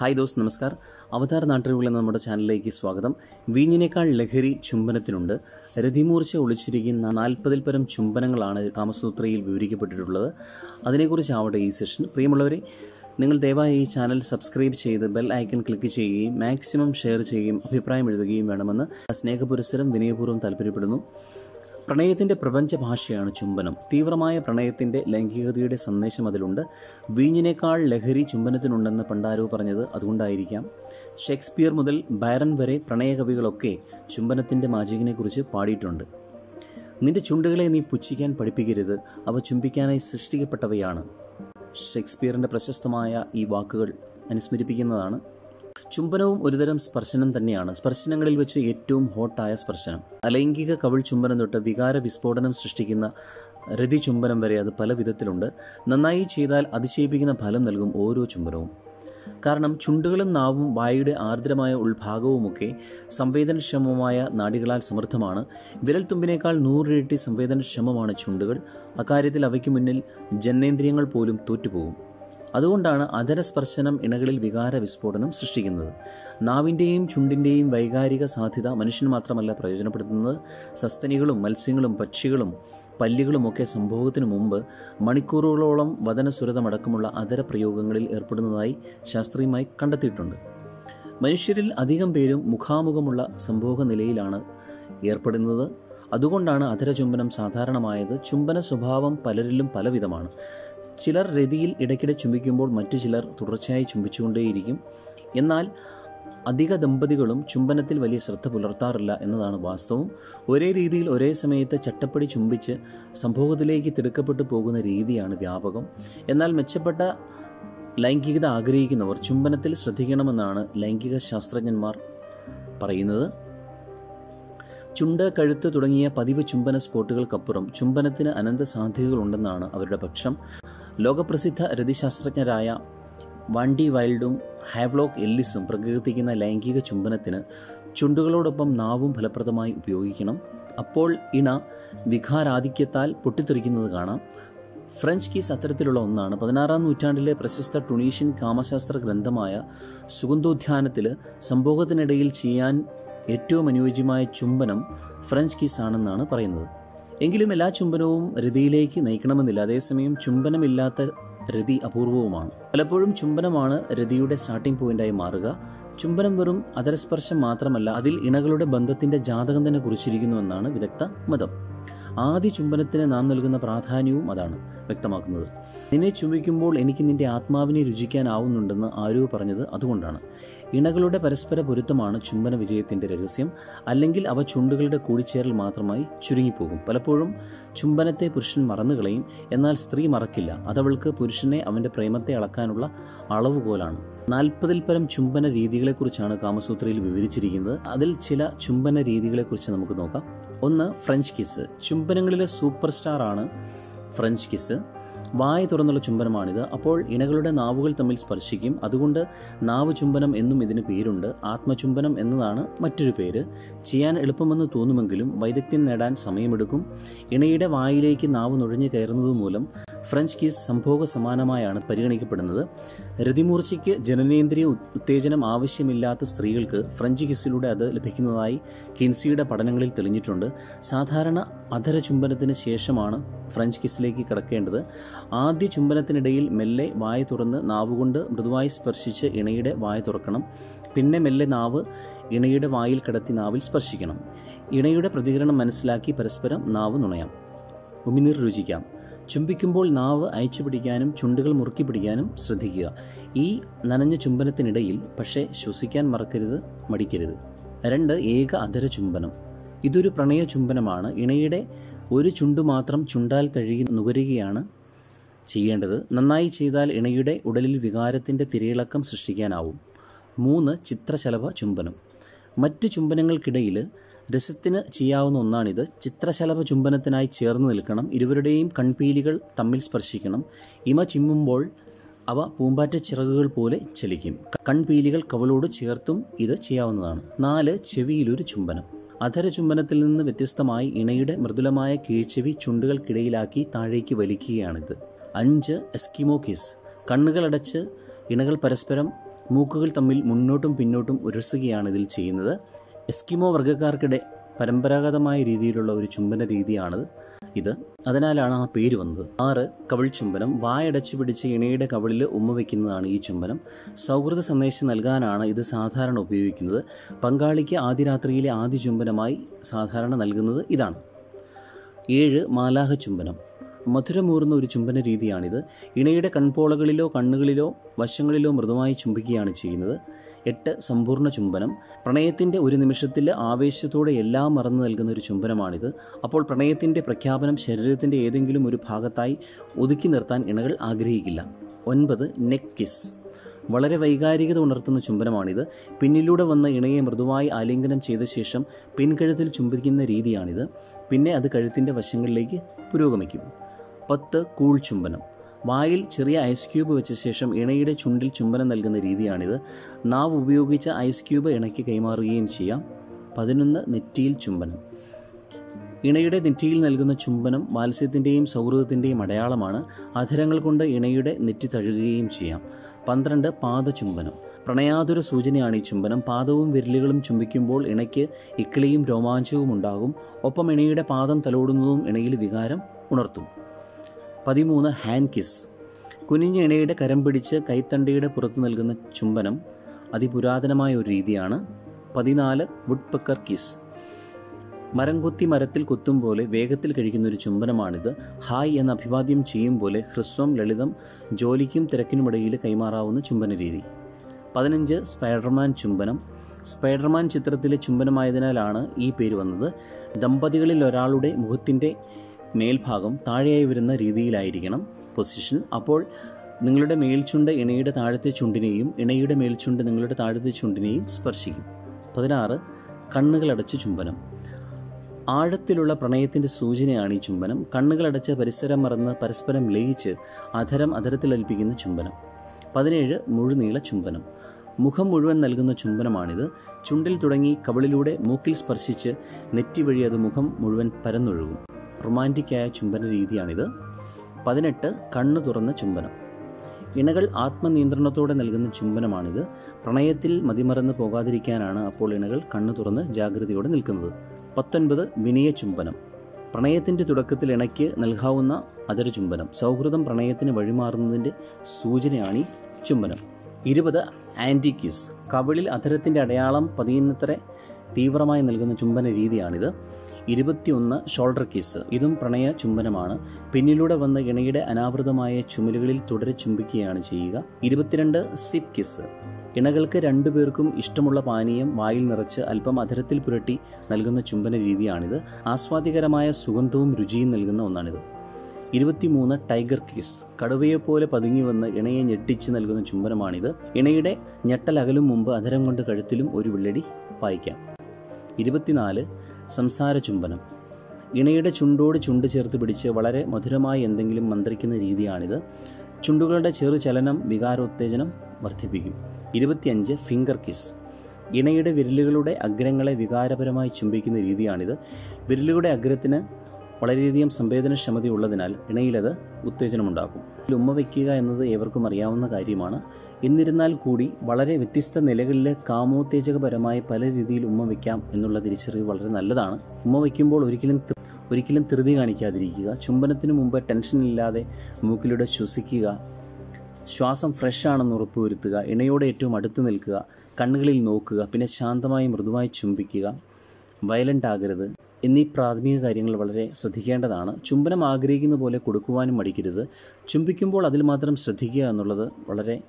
Hi those നമസ്കാർ. അവതാർ നാട്ടുകൾ എന്ന നമ്മുടെ ചാനലിലേക്ക് സ്വാഗതം. വീഞ്ഞിനേക്കാൾ ലഹരി ചുംബനത്തിനുണ്ട്. രതിമൂർച്ച ഒളിച്ചിരിക്കുന്ന നാൽപ്പതിൽ പരം ചുംബനങ്ങളാണ് കാമസൂത്രയിൽ വിവരിക്കപ്പെട്ടിട്ടുള്ളത്. അതിനെക്കുറിച്ചാവട്ടെ ഈ സെഷൻ. പ്രിയമുള്ളവരെ നിങ്ങൾ ദയവായി ഈ ചാനൽ സബ്സ്ക്രൈബ് ചെയ്ത് ബെൽ ഐക്കൺ ക്ലിക്ക് ചെയ്യുകയും മാക്സിമം ഷെയർ ചെയ്യുകയും അഭിപ്രായം എഴുതുകയും വേണമെന്ന് സ്നേഹപുരസരം വിനയപൂർവം താല്പര്യപ്പെടുന്നു. പ്രണയത്തിന്റെ പ്രപഞ്ച ഭാഷയാണ് ചുംബനം. തീവ്രമായ പ്രണയത്തിന്റെ ലൈംഗികതയുടെ സന്ദേശം അതിലുണ്ട്. വീഞ്ഞിനേക്കാൾ ലഹരി ചുംബനത്തിനുണ്ടെന്ന് പണ്ടാരോ പറഞ്ഞത് അതുകൊണ്ടായിരിക്കാം. ഷേക്സ്പിയർ മുതൽ ബൈറൻ വരെ പ്രണയകവികളൊക്കെ ചുംബനത്തിന്റെ മാജികിനെക്കുറിച്ച് പാടിയിട്ടുണ്ട്. നിന്റെ ചുണ്ടുകളെ നീ പുച്ഛിക്കാൻ പഠിപ്പിക്കരുത്. അവ ചുംബിക്കാനായി സൃഷ്ടിക്കപ്പെട്ടവയാണ്. ഷേക്സ്പിയറിന്റെ പ്രശസ്തമായ ഈ വാക്കുകൾ അനുസ്മരിപ്പിക്കുന്നതാണ് ചുംബനവും ഒരുതരം സ്പർശനം തന്നെയാണ് സ്പർശനങ്ങളിൽ വെച്ച് ഏറ്റവും ഹോട്ടായ സ്പർശനം. അലൈംഗിക കവിൾ ചുംബനം തൊട്ട് വികാര വിസ്ഫോടനം സൃഷ്ടിക്കുന്ന രതി ചുംബനം വരെ അത് പല വിധത്തിലുണ്ട്. നന്നായി ചെയ്താൽ അതിശയിപ്പിക്കുന്ന ഫലം നൽകും ഓരോ ചുംബനവും. കാരണം ചുണ്ടുകളും നാവും വായുടെ ആർദ്രമായ ഉൾഭാഗവുമൊക്കെ സംവേദനക്ഷമമായ നാടികളാൽ സമൃദ്ധമാണ്. വിരൽത്തുമ്പിനേക്കാൾ നൂറിരട്ടി സംവേദനക്ഷമമാണ് ചുണ്ടുകൾ. അക്കാര്യത്തിൽ അവയ്ക്ക് മുന്നിൽ ജനനേന്ദ്രിയങ്ങൾ പോലും തോറ്റുപോകും. അതുകൊണ്ടാണ് അധരസ്പർശനം ഇണകളിൽ വികാര വിസ്ഫോടനം സൃഷ്ടിക്കുന്നത്. നാവിന്റെയും ചുണ്ടിന്റെയും വൈകാരിക സാധ്യത മനുഷ്യൻ മാത്രമല്ല പ്രയോജനപ്പെടുത്തുന്നത്. സസ്തനികളും മത്സ്യങ്ങളും പക്ഷികളും പല്ലികളുമൊക്കെ സംഭവത്തിന് മുമ്പ് മണിക്കൂറുകളോളം വതനസുരതമടക്കമുള്ള അധര പ്രയോഗങ്ങളിൽ ഏർപ്പെടുന്നതായി ശാസ്ത്രീയമായി കണ്ടെത്തിയിട്ടുണ്ട്. മനുഷ്യരിൽ അധികം പേരും മുഖാമുഖമുള്ള സംഭോഗ നിലയിലാണ് ഏർപ്പെടുന്നത്. അതുകൊണ്ടാണ് അധരചുംബനം സാധാരണമായത്. ചുംബന സ്വഭാവം പലരിലും പലവിധമാണ്. ചിലർ രതിയിൽ ഇടയ്ക്കിടെ ചുംബിക്കുമ്പോൾ മറ്റു ചിലർ തുടർച്ചയായി ചുംബിച്ചുകൊണ്ടേയിരിക്കും. എന്നാൽ അധിക ദമ്പതികളും ചുംബനത്തിൽ വലിയ ശ്രദ്ധ പുലർത്താറില്ല എന്നതാണ് വാസ്തവം. ഒരേ രീതിയിൽ ഒരേ സമയത്ത് ചട്ടപ്പടി ചുംബിച്ച് സംഭോഗത്തിലേക്ക് തിടുക്കപ്പെട്ടു പോകുന്ന രീതിയാണ് വ്യാപകം. എന്നാൽ മെച്ചപ്പെട്ട ലൈംഗികത ആഗ്രഹിക്കുന്നവർ ചുംബനത്തിൽ ശ്രദ്ധിക്കണമെന്നാണ് ലൈംഗിക ശാസ്ത്രജ്ഞന്മാർ പറയുന്നത്. ചുണ്ട് കഴുത്ത് തുടങ്ങിയ പതിവ് ചുംബന സ്പോട്ടുകൾക്കപ്പുറം ചുംബനത്തിന് അനന്ത സാധ്യതകളുണ്ടെന്നാണ് അവരുടെ പക്ഷം. ലോകപ്രസിദ്ധ രതിശാസ്ത്രജ്ഞരായ വണ്ടി വൈൽഡും ഹാവ്ലോക്ക് എല്ലിസും പ്രകീർത്തിക്കുന്ന ലൈംഗിക ചുംബനത്തിന് ചുണ്ടുകളോടൊപ്പം നാവും ഫലപ്രദമായി ഉപയോഗിക്കണം. അപ്പോൾ ഇണ വികാരാധിക്യത്താൽ പൊട്ടിത്തെറിക്കുന്നത് കാണാം. ഫ്രഞ്ച് കീസ് അത്തരത്തിലുള്ള ഒന്നാണ്. പതിനാറാം നൂറ്റാണ്ടിലെ പ്രശസ്ത ടുണീഷ്യൻ കാമശാസ്ത്ര ഗ്രന്ഥമായ സുഗന്ധോദ്യാനത്തിൽ സംഭോഗത്തിനിടയിൽ ചെയ്യാൻ ഏറ്റവും അനുയോജ്യമായ ചുംബനം ഫ്രഞ്ച് കീസ് ആണെന്നാണ് പറയുന്നത്. എങ്കിലും എല്ലാ ചുംബനവും രതിയിലേക്ക് നയിക്കണമെന്നില്ല. അതേസമയം ചുംബനമില്ലാത്ത രതി അപൂർവവുമാണ്. പലപ്പോഴും ചുംബനമാണ് രതിയുടെ സ്റ്റാർട്ടിംഗ് പോയിന്റായി മാറുക. ചുംബനം വെറും അതരസ്പർശം മാത്രമല്ല അതിൽ ഇണകളുടെ ബന്ധത്തിന്റെ ജാതകം തന്നെ കുറിച്ചിരിക്കുന്നുവെന്നാണ് വിദഗ്ധ മതം. ആദ്യ ചുംബനത്തിന് നാം നൽകുന്ന പ്രാധാന്യവും അതാണ് വ്യക്തമാക്കുന്നത്. നിന്നെ ചുംബിക്കുമ്പോൾ എനിക്ക് നിന്റെ ആത്മാവിനെ രുചിക്കാനാവുന്നുണ്ടെന്ന് ആരോ പറഞ്ഞത് അതുകൊണ്ടാണ്. ഇണകളുടെ പരസ്പര പൊരുത്തമാണ് ചുംബന വിജയത്തിന്റെ രഹസ്യം. അല്ലെങ്കിൽ അവ ചുണ്ടുകളുടെ കൂടിച്ചേരൽ മാത്രമായി ചുരുങ്ങിപ്പോകും. പലപ്പോഴും ചുംബനത്തെ പുരുഷൻ മറന്നുകളയും എന്നാൽ സ്ത്രീ മറക്കില്ല. അതവൾക്ക് പുരുഷനെ അവന്റെ പ്രേമത്തെ അളക്കാനുള്ള അളവുകോലാണ്. നാൽപ്പതിൽ പരം ചുംബന രീതികളെക്കുറിച്ചാണ് കാമസൂത്രയിൽ വിവരിച്ചിരിക്കുന്നത്. അതിൽ ചില ചുംബന രീതികളെക്കുറിച്ച് നമുക്ക് നോക്കാം. ഒന്ന് ഫ്രഞ്ച് കിസ്. ചുംബനങ്ങളിലെ സൂപ്പർ സ്റ്റാർ ആണ് ഫ്രഞ്ച് കിസ്. വായ തുറന്നുള്ള ചുംബനമാണിത്. അപ്പോൾ ഇണകളുടെ നാവുകൾ തമ്മിൽ സ്പർശിക്കും. അതുകൊണ്ട് നാവ് ചുംബനം എന്നും ഇതിന് പേരുണ്ട്. ആത്മചുംബനം എന്നതാണ് മറ്റൊരു പേര്. ചെയ്യാൻ എളുപ്പമെന്ന് തോന്നുമെങ്കിലും വൈദഗ്ധ്യം നേടാൻ സമയമെടുക്കും. ഇണയുടെ വായിലേക്ക് നാവ് നുഴഞ്ഞു കയറുന്നത് മൂലം ഫ്രഞ്ച് കീസ് സംഭോഗ സമാനമായാണ് പരിഗണിക്കപ്പെടുന്നത്. രതിമൂർച്ചയ്ക്ക് ജനനേന്ദ്രിയ ഉത്തേജനം ആവശ്യമില്ലാത്ത സ്ത്രീകൾക്ക് ഫ്രഞ്ച് കിസ്സിലൂടെ അത് ലഭിക്കുന്നതായി കിൻസിയുടെ പഠനങ്ങളിൽ തെളിഞ്ഞിട്ടുണ്ട്. സാധാരണ അധര ചുംബനത്തിന് ശേഷമാണ് ഫ്രഞ്ച് കിസ്സിലേക്ക് കിടക്കേണ്ടത്. ആദ്യ ചുംബനത്തിനിടയിൽ മെല്ലെ വായ തുറന്ന് നാവുകൊണ്ട് മൃദുവായി സ്പർശിച്ച് ഇണയുടെ വായ തുറക്കണം. പിന്നെ മെല്ലെ നാവ് ഇണയുടെ വായിൽ കിടത്തി നാവിൽ സ്പർശിക്കണം. ഇണയുടെ പ്രതികരണം മനസ്സിലാക്കി പരസ്പരം നാവ് നുണയാം. ഉമിനീർ രുചിക്കാം. ചുംബിക്കുമ്പോൾ നാവ് അയച്ചു പിടിക്കാനും ചുണ്ടുകൾ മുറുക്കി പിടിക്കാനും ശ്രദ്ധിക്കുക. ഈ നനഞ്ഞ ചുംബനത്തിനിടയിൽ പക്ഷേ ശ്വസിക്കാൻ മറക്കരുത് മടിക്കരുത്. രണ്ട് ഏക അധര ചുംബനം. ഇതൊരു പ്രണയ ചുംബനമാണ്. ഇണയുടെ ഒരു ചുണ്ടു മാത്രം ചുണ്ടാൽ തഴുകി നുകരുകയാണ് ചെയ്യേണ്ടത്. നന്നായി ചെയ്താൽ ഇണയുടെ ഉടലിൽ വികാരത്തിന്റെ തിരയിളക്കം സൃഷ്ടിക്കാനാവും. മൂന്ന് ചിത്രശലഭ ചുംബനം. മറ്റ് ചുംബനങ്ങൾക്കിടയിൽ രസത്തിന് ചെയ്യാവുന്ന ഒന്നാണിത്. ചിത്രശലഭ ചുംബനത്തിനായി ചേർന്ന് നിൽക്കണം. ഇരുവരുടെയും കൺപീലികൾ തമ്മിൽ സ്പർശിക്കണം. ഇമ ചിമ്മുമ്പോൾ അവ പൂമ്പാറ്റ ചിറകുകൾ പോലെ ചലിക്കും. കൺപീലികൾ കവളോട് ചേർത്തും ഇത് ചെയ്യാവുന്നതാണ്. നാല് ചെവിയിലൊരു ചുംബനം. അധര ചുംബനത്തിൽ നിന്ന് വ്യത്യസ്തമായി ഇണയുടെ മൃദുലമായ കീഴ്ച്ചെവി ചുണ്ടുകൾക്കിടയിലാക്കി താഴേക്ക് വലിക്കുകയാണിത്. അഞ്ച് എസ്കിമോ കിസ്. കണ്ണുകളടച്ച് ഇണകൾ പരസ്പരം മൂക്കുകൾ തമ്മിൽ മുന്നോട്ടും പിന്നോട്ടും ഉരസുകയാണ് ഇതിൽ ചെയ്യുന്നത്. എസ്കിമോ വർഗക്കാർക്കിടെ പരമ്പരാഗതമായ രീതിയിലുള്ള ഒരു ചുംബന രീതിയാണിത്. ഇത് അതിനാലാണ് ആ പേര് വന്നത്. ആറ് കവിൾ ചുംബനം വായടച്ചു പിടിച്ച് ഇണയുടെ കവിളിൽ ഉമ്മ വയ്ക്കുന്നതാണ് ഈ ചുംബനം. സൗഹൃദ സന്ദേശം നൽകാനാണ് ഇത് സാധാരണ ഉപയോഗിക്കുന്നത്. പങ്കാളിക്ക് ആദ്യ രാത്രിയിലെ ആദ്യ ചുംബനമായി സാധാരണ നൽകുന്നത് ഇതാണ്. ഏഴ് മാലാഹ ചുംബനം. മധുരമൂറുന്ന ഒരു ചുംബന രീതിയാണിത്. ഇണയുടെ കൺപോളകളിലോ കണ്ണുകളിലോ വശങ്ങളിലോ മൃദുവായി ചുംബിക്കുകയാണ് ചെയ്യുന്നത്. എട്ട് സമ്പൂർണ ചുംബനം. പ്രണയത്തിന്റെ ഒരു നിമിഷത്തിൽ ആവേശത്തോടെ എല്ലാം മറന്നു നൽകുന്ന ഒരു ചുംബനമാണിത്. അപ്പോൾ പ്രണയത്തിന്റെ പ്രഖ്യാപനം ശരീരത്തിന്റെ ഏതെങ്കിലും ഒരു ഭാഗത്തായി ഒതുക്കി നിർത്താൻ ഇണകൾ ആഗ്രഹിക്കില്ല. ഒൻപത് നെക്ക് കിസ്. വളരെ വൈകാരികത ഉണർത്തുന്ന ചുംബനമാണിത്. പിന്നിലൂടെ വന്ന ഇണയെ മൃദുവായി ആലിംഗനം ചെയ്ത ശേഷം പിൻകഴുത്തിൽ ചുംബിക്കുന്ന രീതിയാണിത്. പിന്നെ അത് കഴുത്തിന്റെ വശങ്ങളിലേക്ക് പുരോഗമിക്കും. പത്ത് കൂൾ ചുംബനം. വായിൽ ചെറിയ ഐസ് ക്യൂബ് വെച്ച ശേഷം ഇണയുടെ ചുണ്ടിൽ ചുംബനം നൽകുന്ന രീതിയാണിത്. നാവ് ഉപയോഗിച്ച ഐസ് ക്യൂബ് ഇണയ്ക്ക് കൈമാറുകയും ചെയ്യാം. പതിനൊന്ന് നെറ്റിയിൽ ചുംബനം. ഇണയുടെ നെറ്റിയിൽ നൽകുന്ന ചുംബനം വാത്സ്യത്തിന്റെയും സൗഹൃദത്തിന്റെയും അടയാളമാണ്. അധരങ്ങൾ കൊണ്ട് ഇണയുടെ നെറ്റി തഴുകുകയും ചെയ്യാം. പന്ത്രണ്ട് പാദചുംബനം പ്രണയാതുര സൂചനയാണ് ഈ ചുംബനം. പാദവും വിരലുകളും ചുംബിക്കുമ്പോൾ ഇണയ്ക്ക് ഇക്കിളിയും രോമാഞ്ചവും ഉണ്ടാകും ഒപ്പം ഇണയുടെ പാദം തലോടുന്നതും ഇണയിൽ വികാരം ഉണർത്തും. പതിമൂന്ന് ഹാൻഡ് കിസ്. കുനിഞ്ഞ ഇണയുടെ കരം പിടിച്ച് കൈത്തണ്ടയുടെ പുറത്ത് നൽകുന്ന ചുംബനം അതിപുരാതനമായ ഒരു രീതിയാണ്. പതിനാല് വുഡ് പക്കർ കിസ്. മരം കൊത്തി മരത്തിൽ കുത്തും പോലെ വേഗത്തിൽ കഴിക്കുന്ന ഒരു ചുംബനമാണിത്. ഹായ് എന്ന അഭിവാദ്യം ചെയ്യും പോലെ ഹ്രസ്വം ലളിതം ജോലിക്കും തിരക്കിനുമിടയിൽ കൈമാറാവുന്ന ചുംബന രീതി. പതിനഞ്ച് സ്പൈഡർമാൻ ചുംബനം. സ്പൈഡർമാൻ ചിത്രത്തിലെ ചുംബനമായതിനാലാണ് ഈ പേര് വന്നത്. ദമ്പതികളിൽ ഒരാളുടെ മുഖത്തിന്റെ മേൽഭാഗം താഴെയായി വരുന്ന രീതിയിലായിരിക്കണം പൊസിഷൻ അപ്പോൾ നിങ്ങളുടെ മേൽചുണ്ട് ഇണയുടെ താഴത്തെ ചുണ്ടിനെയും ഇണയുടെ മേൽചുണ്ട് നിങ്ങളുടെ താഴത്തെ ചുണ്ടിനെയും സ്പർശിക്കും. പതിനാറ് കണ്ണുകളടച്ച് ചുംബനം. ആഴത്തിലുള്ള പ്രണയത്തിന്റെ സൂചനയാണ് ഈ ചുംബനം. കണ്ണുകളടച്ച് പരിസരം മറന്ന് പരസ്പരം ലയിച്ച് അധരം അധരത്തിലൽപ്പിക്കുന്ന ചുംബനം. പതിനേഴ് മുഴുനീള ചുംബനം. മുഖം മുഴുവൻ നൽകുന്ന ചുംബനമാണിത്. ചുണ്ടിൽ തുടങ്ങി കവിളിലൂടെ മൂക്കിൽ സ്പർശിച്ച് നെറ്റി വഴി അത് മുഖം മുഴുവൻ പരന്നൊഴുകും. റൊമാന്റിക്കായ ചുംബന രീതിയാണിത്. പതിനെട്ട് കണ്ണു തുറന്ന ചുംബനം. ഇണകൾ ആത്മനിയന്ത്രണത്തോടെ നൽകുന്ന ചുംബനമാണിത്. പ്രണയത്തിൽ മതിമറന്ന് പോകാതിരിക്കാനാണ് അപ്പോൾ ഇണകൾ കണ്ണു തുറന്ന് ജാഗ്രതയോടെ നിൽക്കുന്നത്. പത്തൊൻപത് വിനയ ചുംബനം. പ്രണയത്തിന്റെ തുടക്കത്തിൽ ഇണയ്ക്ക് നൽകാവുന്ന അതര ചുംബനം. സൗഹൃദം പ്രണയത്തിന് വഴിമാറുന്നതിന്റെ സൂചനയാണ് ഈ ചുംബനം. ഇരുപത് ആന്റി കിസ് കവിളിൽ അധരത്തിന്റെ അടയാളം പതിയുന്നത്ര തീവ്രമായി നൽകുന്ന ചുംബന രീതിയാണിത്. ഇരുപത്തിയൊന്ന് ഷോൾഡർ കിസ് ഇതും പ്രണയ ചുംബനമാണ്. പിന്നിലൂടെ വന്ന ഇണയുടെ അനാവൃതമായ ചുമലുകളിൽ തുടരെ ചുംബിക്കുകയാണ് ചെയ്യുക. ഇരുപത്തിരണ്ട് സിപ്പ് കിസ് ഇണകൾക്ക് രണ്ടുപേർക്കും ഇഷ്ടമുള്ള പാനീയം വായിൽ നിറച്ച് അല്പം അധരത്തിൽ പുരട്ടി നൽകുന്ന ചുംബന രീതിയാണിത്. ആസ്വാദികരമായ സുഗന്ധവും രുചിയും നൽകുന്ന ഒന്നാണിത്. ഇരുപത്തിമൂന്ന് ടൈഗർ കിസ് കടുവയെപ്പോലെ പതുങ്ങി വന്ന് ഇണയെ ഞെട്ടിച്ച് നൽകുന്ന ചുംബനമാണിത്. ഇണയുടെ ഞെട്ടലകലും മുമ്പ് അധരം കൊണ്ട് കഴുത്തിലും ഒരു വെള്ളടി പായിക്കാം. ഇരുപത്തിനാല് സംസാര ചുംബനം ഇണയുടെ ചുണ്ടോട് ചുണ്ട് ചേർത്ത് പിടിച്ച് വളരെ മധുരമായി എന്തെങ്കിലും മന്ത്രിക്കുന്ന രീതിയാണിത്. ചുണ്ടുകളുടെ ചെറു ചലനം വികാരോത്തേജനം വർദ്ധിപ്പിക്കും. ഇരുപത്തിയഞ്ച് ഫിംഗർ കിസ്. ഇണയുടെ വിരലുകളുടെ അഗ്രങ്ങളെ വികാരപരമായി ചുംബിക്കുന്ന രീതിയാണിത്. വിരലുകളുടെ അഗ്രത്തിന് വളരെയധികം സംവേദനക്ഷമതയുള്ളതിനാൽ ഇണയിലത് ഉത്തേജനമുണ്ടാക്കും. ഉമ്മ വയ്ക്കുക എന്നത് ഏവർക്കും അറിയാവുന്ന കാര്യമാണ്. എന്നിരുന്നാൽ കൂടി വളരെ വ്യത്യസ്ത നിലകളിൽ കാമോത്തേജകപരമായ പല രീതിയിൽ ഉമ്മ വയ്ക്കാം എന്നുള്ള തിരിച്ചറിവ് വളരെ നല്ലതാണ്. ഉമ്മ വയ്ക്കുമ്പോൾ ഒരിക്കലും ഒരിക്കലും ധൃതി കാണിക്കാതിരിക്കുക. ചുംബനത്തിന് മുമ്പ് ടെൻഷൻ ഇല്ലാതെ മൂക്കിലൂടെ ശ്വസിക്കുക. ശ്വാസം ഫ്രഷ് ആണെന്ന് ഉറപ്പുവരുത്തുക. ഇണയോടെ ഏറ്റവും അടുത്ത് നിൽക്കുക. കണ്ണുകളിൽ നോക്കുക. പിന്നെ ശാന്തമായി മൃദുവായി ചുംബിക്കുക. വയലന്റ് ആകരുത്. എന്നീ പ്രാഥമിക കാര്യങ്ങൾ വളരെ ശ്രദ്ധിക്കേണ്ടതാണ്. ചുംബനം ആഗ്രഹിക്കുന്ന പോലെ കൊടുക്കുവാനും മടിക്കരുത്. ചുംബിക്കുമ്പോൾ അതിൽ മാത്രം ശ്രദ്ധിക്കുക എന്നുള്ളത് വളരെ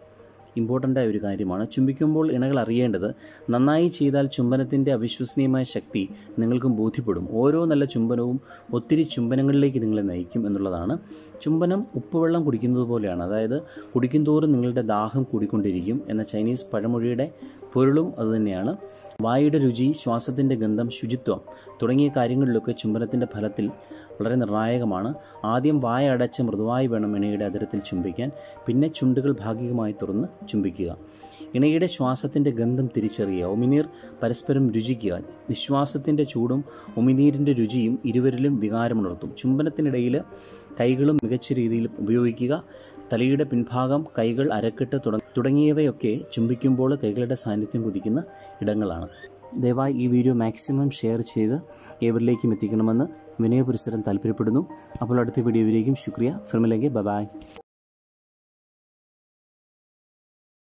ഇമ്പോർട്ടന്റ് ആയ ഒരു കാര്യമാണ്. ചുംബിക്കുമ്പോൾ ഇണകൾ അറിയേണ്ടത് നന്നായി ചെയ്താൽ ചുംബനത്തിന്റെ അവിശ്വസനീയമായ ശക്തി നിങ്ങൾക്കും ബോധ്യപ്പെടും. ഓരോ നല്ല ചുംബനവും ഒത്തിരി ചുംബനങ്ങളിലേക്ക് നിങ്ങളെ നയിക്കും എന്നുള്ളതാണ്. ചുംബനം ഉപ്പുവെള്ളം കുടിക്കുന്നത് പോലെയാണ്. അതായത് കുടിക്കുന്തോറും നിങ്ങളുടെ ദാഹം കൂടിക്കൊണ്ടിരിക്കും എന്ന ചൈനീസ് പഴമൊഴിയുടെ പൊരുളും അതുതന്നെയാണ് വായുടെ രുചി ശ്വാസത്തിന്റെ ഗന്ധം ശുചിത്വം തുടങ്ങിയ കാര്യങ്ങളിലൊക്കെ ചുംബനത്തിന്റെ ഫലത്തിൽ വളരെ നിർണായകമാണ്. ആദ്യം വായ അടച്ച് മൃദുവായി വേണം ഇണയുടെ അതിരത്തിൽ ചുംബിക്കാൻ. പിന്നെ ചുണ്ടുകൾ ഭാഗികമായി തുറന്ന് ചുംബിക്കുക. ഇണയുടെ ശ്വാസത്തിന്റെ ഗന്ധം തിരിച്ചറിയുക. ഒമിനീർ പരസ്പരം രുചിക്കുക. നിശ്വാസത്തിന്റെ ചൂടും ഒമിനീരിന്റെ രുചിയും ഇരുവരിലും വികാരമുണർത്തും. ചുംബനത്തിനിടയിൽ കൈകളും മികച്ച രീതിയിൽ ഉപയോഗിക്കുക. തലയുടെ പിൻഭാഗം കൈകൾ അരക്കെട്ട് തുട തുടങ്ങിയവയൊക്കെ ചുംബിക്കുമ്പോൾ കൈകളുടെ സാന്നിധ്യം കുതിക്കുന്ന ഇടങ്ങളാണ്. ദയവായി ഈ വീഡിയോ മാക്സിമം ഷെയർ ചെയ്ത് ഏവരിലേക്കും എത്തിക്കണമെന്ന് വിനയപുരസരം താല്പര്യപ്പെടുന്നു. അപ്പോൾ അടുത്ത വീഡിയോയിലേക്കും ശുക്രിയ. ഫിർമിലേക്ക് ബൈ